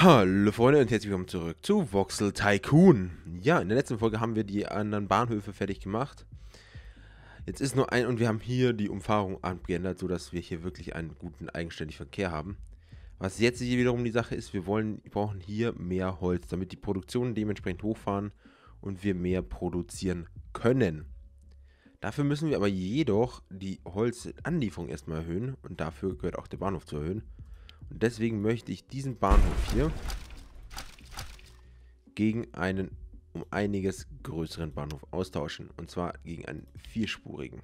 Hallo Freunde und herzlich willkommen zurück zu Voxel Tycoon. Ja, in der letzten Folge haben wir die anderen Bahnhöfe fertig gemacht. Jetzt ist nur ein und wir haben hier die Umfahrung abgeändert, sodass wir hier wirklich einen guten eigenständigen Verkehr haben. Was jetzt hier wiederum die Sache ist, wir wollen, brauchen hier mehr Holz, damit die Produktionen dementsprechend hochfahren und wir mehr produzieren können. Dafür müssen wir aber jedoch die Holzanlieferung erstmal erhöhen und dafür gehört auch der Bahnhof zu erhöhen. Und deswegen möchte ich diesen Bahnhof hier gegen einen um einiges größeren Bahnhof austauschen. Und zwar gegen einen vierspurigen.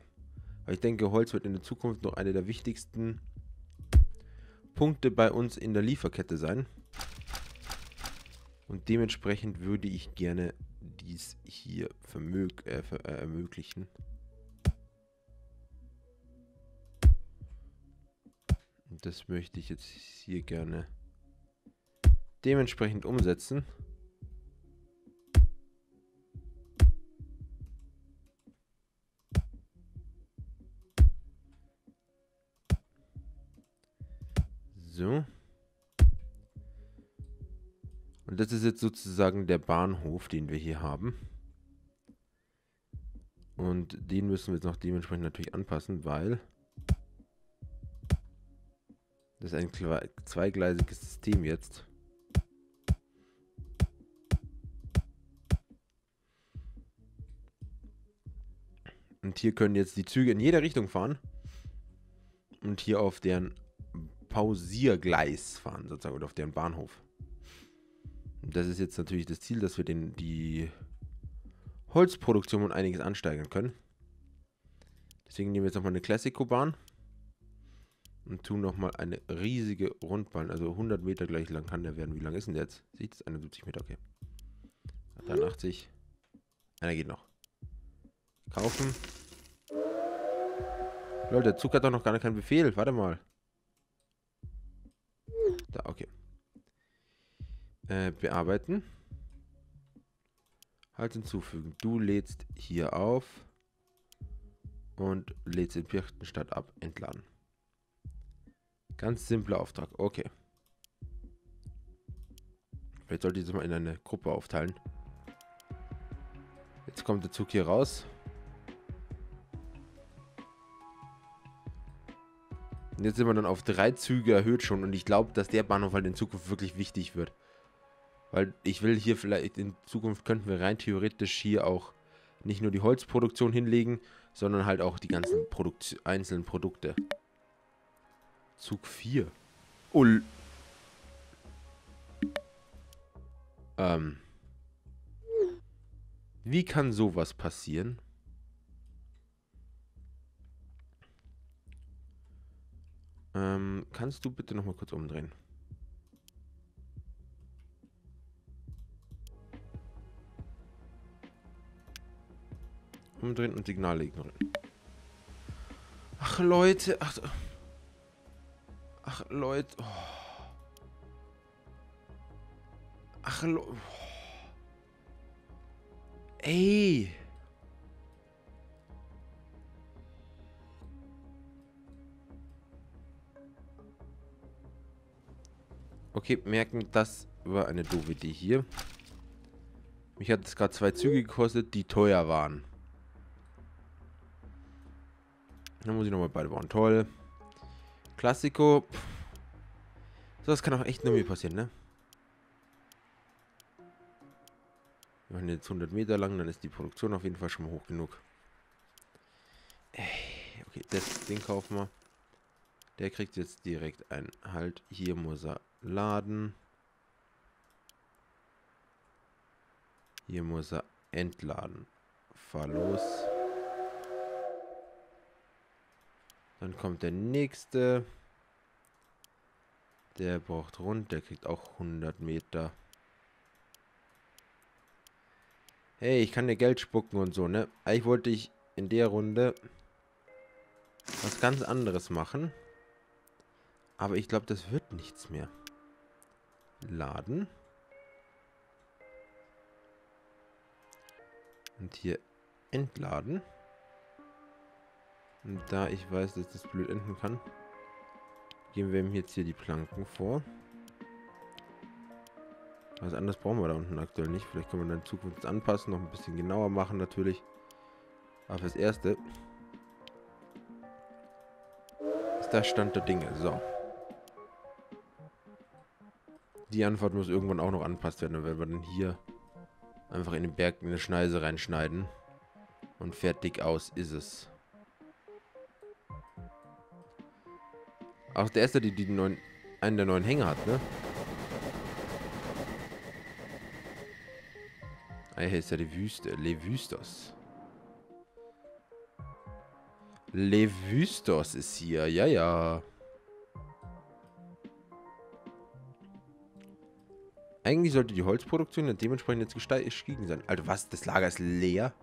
Weil ich denke, Holz wird in der Zukunft noch einer der wichtigsten Punkte bei uns in der Lieferkette sein. Und dementsprechend würde ich gerne dies hier äh, äh, ermöglichen. Das möchte ich jetzt hier gerne dementsprechend umsetzen. So. Und das ist jetzt sozusagen der Bahnhof, den wir hier haben. Und den müssen wir jetzt noch dementsprechend natürlich anpassen, weil das ist ein zweigleisiges System jetzt. Und hier können jetzt die Züge in jeder Richtung fahren. Und hier auf deren Pausiergleis fahren, sozusagen, oder auf deren Bahnhof. Und das ist jetzt natürlich das Ziel, dass wir den, die Holzproduktion und einiges ansteigern können. Deswegen nehmen wir jetzt nochmal eine Classico-Bahn und tun nochmal eine riesige Rundbahn. Also 100 Meter gleich lang kann der werden. Wie lang ist denn der jetzt? Sieht es? 71 Meter, okay. Dann 80. Einer geht noch. Kaufen. Leute, der Zug hat doch noch gar keinen Befehl. Warte mal. Da, okay. Äh, bearbeiten. Halt hinzufügen. Du lädst hier auf und lädst in Pirchtenstadt ab. Entladen. Ganz simpler Auftrag. Okay. Vielleicht sollte ich das mal in eine Gruppe aufteilen. Jetzt kommt der Zug hier raus. Und jetzt sind wir dann auf drei Züge erhöht schon. Und ich glaube, dass der Bahnhof halt in Zukunft wirklich wichtig wird. Weil ich will hier vielleicht, in Zukunft könnten wir rein theoretisch hier auch nicht nur die Holzproduktion hinlegen, sondern halt auch die ganzen Produkt einzelnen Produkte. Zug 4. Oh. Ähm. Wie kann sowas passieren? Ähm, kannst du bitte noch mal kurz umdrehen? Umdrehen und Signale ignorieren. Ach Leute, ach... Ach, Leute. Oh. Ach, Leute. Oh. Ey. Okay, merken, das war eine doofe Idee hier. Mich hat es gerade zwei Züge gekostet, die teuer waren. Dann muss ich nochmal beide bauen. Toll. Klassiko. So, das kann auch echt nur mir passieren, ne? Wir machen jetzt 100 Meter lang, dann ist die Produktion auf jeden Fall schon mal hoch genug. Okay, das Ding kaufen wir. Der kriegt jetzt direkt einen Halt. Hier muss er laden. Hier muss er entladen. Fahr los. Dann kommt der nächste. Der braucht rund, der kriegt auch 100 Meter. Hey, ich kann dir Geld spucken und so, ne? Eigentlich wollte ich in der Runde was ganz anderes machen. Aber ich glaube, das wird nichts mehr. Laden. Und hier entladen. Und da ich weiß, dass das blöd enden kann, geben wir ihm jetzt hier die Planken vor. Was anderes brauchen wir da unten aktuell nicht. Vielleicht können wir dann in Zukunft anpassen, noch ein bisschen genauer machen natürlich. Aber fürs Erste ist der Stand der Dinge. So. Die Antwort muss irgendwann auch noch anpasst werden, wenn wir dann hier einfach in den Berg eine Schneise reinschneiden. Und fertig aus ist es. Auch der erste, die, die neuen, einen der neuen Hänger hat, ne? Ah, hier ist ja die Wüste. Le Wüstos. Le Wüstos ist hier. Ja, ja. Eigentlich sollte die Holzproduktion dementsprechend jetzt gestiegen sein. Alter, was? Das Lager ist leer?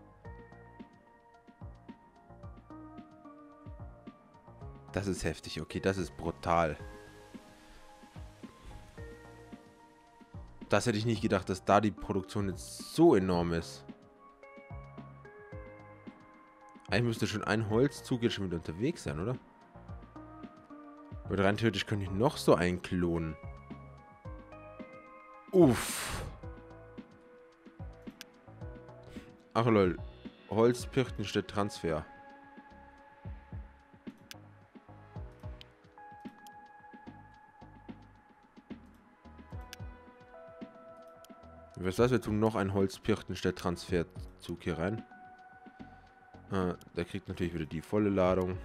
Das ist heftig. Okay, das ist brutal. Das hätte ich nicht gedacht, dass da die Produktion jetzt so enorm ist. Eigentlich müsste schon ein Holzzug jetzt schon wieder unterwegs sein, oder? Oder rein theoretisch könnte ich noch so einen klonen. Uff. Ach lol. Holz, Pirchtenstedt, Transfer. Das? Wir tun noch einen Holz-Pirchtenstedt-Transferzug hier rein. Ah, der kriegt natürlich wieder die volle Ladung.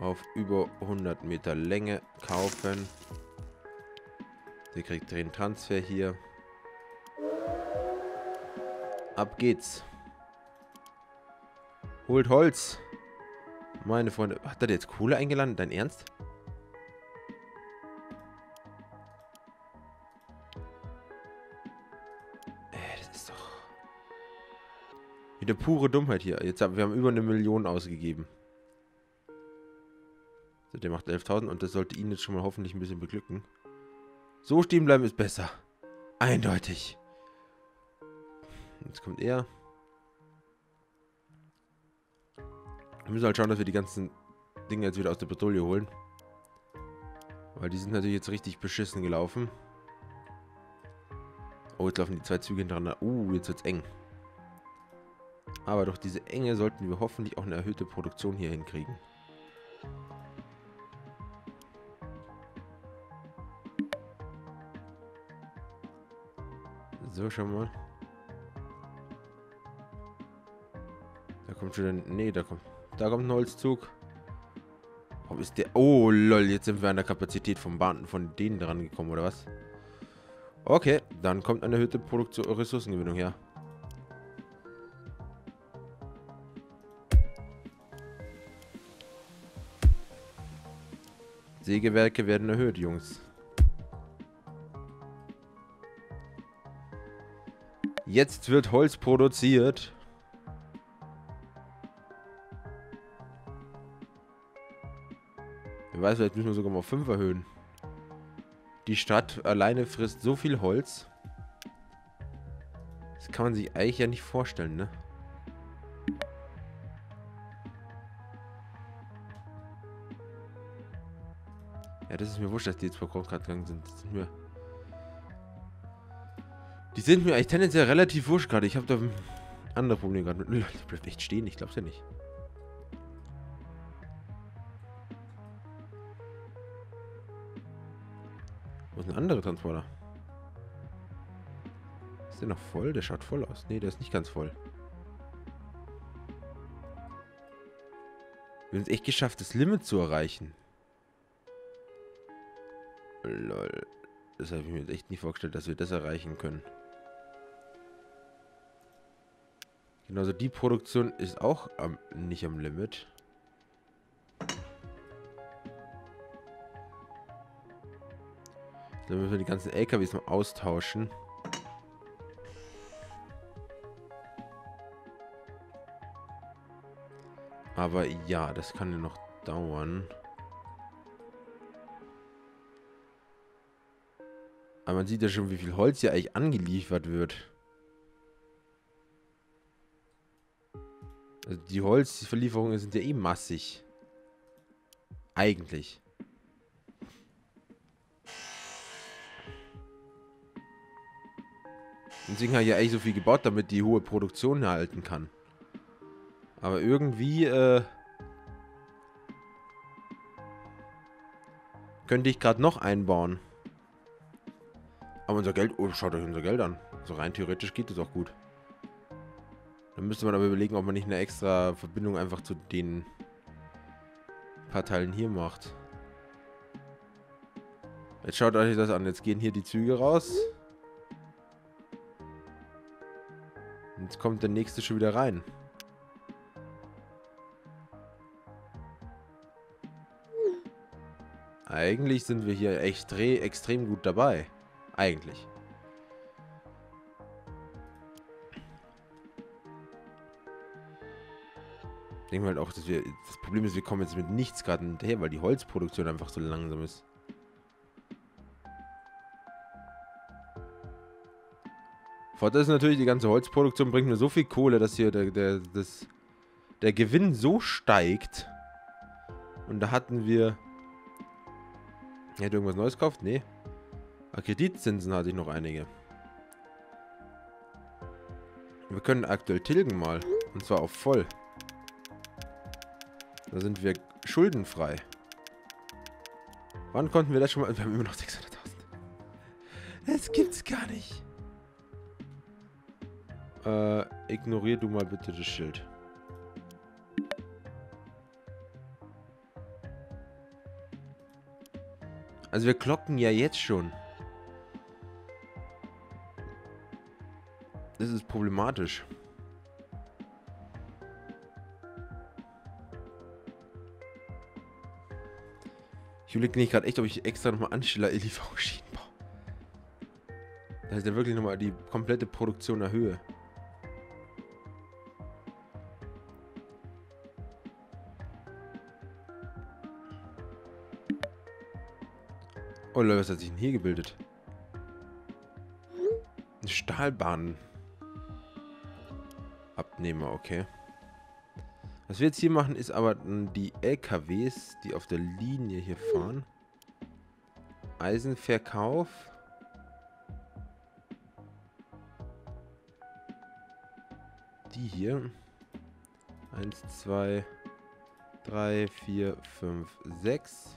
Auf über 100 Meter Länge kaufen. Der kriegt den Transfer hier. Ab geht's. Holt Holz. Meine Freunde. Hat er jetzt Kohle eingeladen? Dein Ernst? Wieder pure Dummheit hier. Jetzt haben wir haben über eine Million ausgegeben. So, der macht 11.000 und das sollte ihn jetzt schon mal hoffentlich ein bisschen beglücken. So stehen bleiben ist besser. Eindeutig. Jetzt kommt er. Wir müssen halt schauen, dass wir die ganzen Dinge jetzt wieder aus der Patrouille holen. Weil die sind natürlich jetzt richtig beschissen gelaufen. Oh, jetzt laufen die zwei Züge hintereinander. Uh, jetzt wird's eng. Aber durch diese Enge sollten wir hoffentlich auch eine erhöhte Produktion hier hinkriegen. So, schau mal. Da kommt schon ein... Nee, da kommt... Da kommt ein Holzzug. Warum ist der... Oh, lol, jetzt sind wir an der Kapazität vom Bahn von denen dran gekommen, oder was? Okay, dann kommt eine erhöhte Produktion... Ressourcengewinnung her. Sägewerke werden erhöht, Jungs. Jetzt wird Holz produziert. Wer weiß, vielleicht müssen wir sogar mal auf 5 erhöhen. Die Stadt alleine frisst so viel Holz. Das kann man sich eigentlich ja nicht vorstellen, ne? Das ist mir wurscht, dass die jetzt vor gerade gegangen sind. Das sind mir die sind mir eigentlich tendenziell relativ wurscht gerade. Ich habe da andere Probleme gerade. Die bleibt echt stehen, ich glaub's ja nicht. Wo ist ein anderer Transporter? Ist der noch voll? Der schaut voll aus. Ne, der ist nicht ganz voll. Wir haben es echt geschafft, das Limit zu erreichen. Lol. Das habe ich mir jetzt echt nicht vorgestellt, dass wir das erreichen können. Genauso die Produktion ist auch am, nicht am Limit. Dann müssen wir die ganzen LKWs mal austauschen. Aber ja, das kann ja noch dauern. Aber man sieht ja schon, wie viel Holz hier eigentlich angeliefert wird. Also die Holzverlieferungen sind ja eh massig. Eigentlich. Deswegen habe ich ja eigentlich so viel gebaut, damit die hohe Produktion erhalten kann. Aber irgendwie, äh, Könnte ich gerade noch einbauen. Aber unser Geld... Oh, schaut euch unser Geld an. So rein theoretisch geht es auch gut. Dann müsste man aber überlegen, ob man nicht eine extra Verbindung einfach zu den paar Teilen hier macht. Jetzt schaut euch das an. Jetzt gehen hier die Züge raus. Jetzt kommt der nächste schon wieder rein. Eigentlich sind wir hier echt extrem gut dabei. Eigentlich. Ich denke halt auch, dass wir... Das Problem ist, wir kommen jetzt mit nichts gerade hinterher, weil die Holzproduktion einfach so langsam ist. Vorteil ist natürlich, die ganze Holzproduktion bringt mir so viel Kohle, dass hier der, der, das, der Gewinn so steigt. Und da hatten wir... Hätte irgendwas Neues gekauft? Nee. Aber Kreditzinsen hatte ich noch einige. Wir können aktuell tilgen mal. Und zwar auf voll. Da sind wir schuldenfrei. Wann konnten wir das schon mal... Wir haben immer noch 600.000. Das gibt's gar nicht. Äh, ignorier du mal bitte das Schild. Also wir klocken ja jetzt schon. Das ist problematisch. Ich überlege nicht gerade echt, ob ich extra nochmal Ansteller-LIV-Schienen baue. Das ist ja wirklich nochmal die komplette Produktion erhöhe. Oh Leute, was hat sich denn hier gebildet? Ein Stahlbahn. Abnehmer, okay. Was wir jetzt hier machen, ist aber die LKWs, die auf der Linie hier fahren. Eisenverkauf. Die hier. Eins, zwei, drei, vier, fünf, sechs.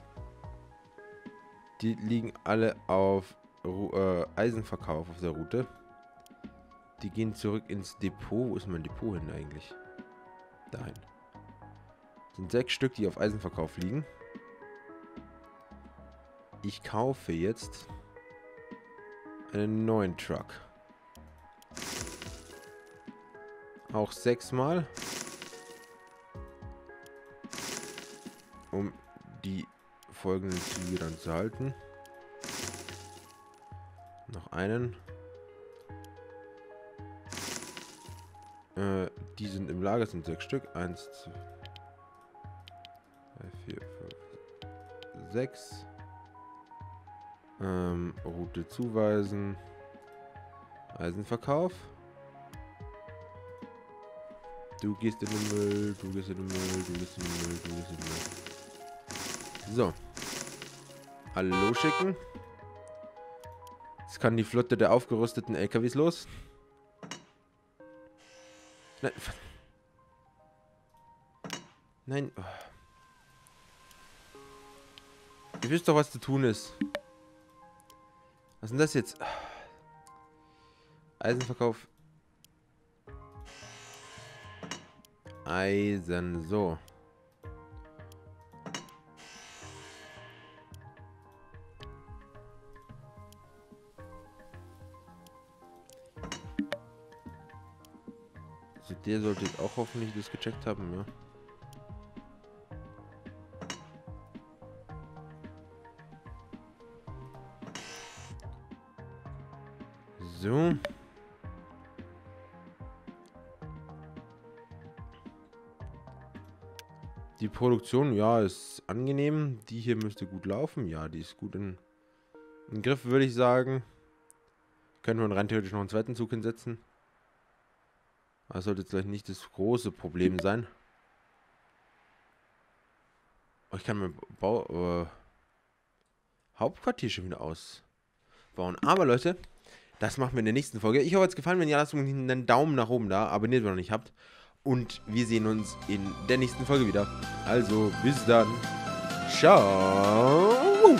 Die liegen alle auf äh, Eisenverkauf auf der Route. Die gehen zurück ins Depot. Wo ist mein Depot hin eigentlich? Dahin. Das sind sechs Stück, die auf Eisenverkauf liegen. Ich kaufe jetzt einen neuen Truck. Auch sechsmal. Um die folgenden Züge dann zu halten. Noch einen. Äh, die sind im Lager, sind sechs Stück. Eins, zwei, drei, vier, fünf, sechs. Ähm, Route zuweisen. Eisenverkauf. Du gehst in den Müll, du gehst in den Müll, du gehst in den Müll, du gehst in den Müll. So. Hallo schicken. Jetzt kann die Flotte der aufgerüsteten LKWs los. Nein. Nein. Ihr wisst doch, was zu tun ist. Was ist denn das jetzt? Eisenverkauf. Eisen, so. Der sollte auch hoffentlich das gecheckt haben, ja. So. Die Produktion, ja, ist angenehm. Die hier müsste gut laufen. Ja, die ist gut in, in Griff, würde ich sagen. Können wir rein theoretisch noch einen zweiten Zug hinsetzen. Das sollte jetzt vielleicht nicht das große Problem sein. Oh, ich kann mein Bau, äh, Hauptquartier schon wieder ausbauen. Aber Leute, Das machen wir in der nächsten Folge. Ich hoffe, es gefallen. Wenn ja, lasst uns einen Daumen nach oben da. Abonniert, wenn ihr noch nicht habt. Und wir sehen uns in der nächsten Folge wieder. Also, bis dann. Ciao.